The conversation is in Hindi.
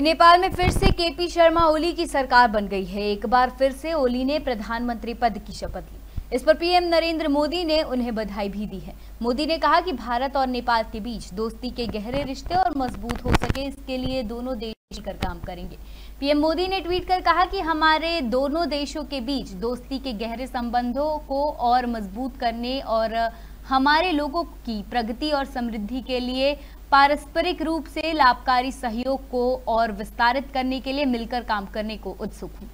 नेपाल में फिर से केपी शर्मा ओली की सरकार बन गई है। एक बार फिर से ओली ने प्रधानमंत्री पद की शपथ ली। इस पर पीएम नरेंद्र मोदी ने उन्हें बधाई भी दी है। मोदी ने कहा कि भारत और नेपाल के बीच दोस्ती के गहरे रिश्ते और मज़बूत हो सके, इसके लिए दोनों देश मिलकर काम करेंगे। पीएम मोदी ने ट्वीट कर कहा कि हमारे दोनों देशों के बीच दोस्ती के गहरे संबंधों को और मज़बूत करने और हमारे लोगों की प्रगति और समृद्धि के लिए पारस्परिक रूप से लाभकारी सहयोग को और विस्तारित करने के लिए मिलकर काम करने को उत्सुक हूँ।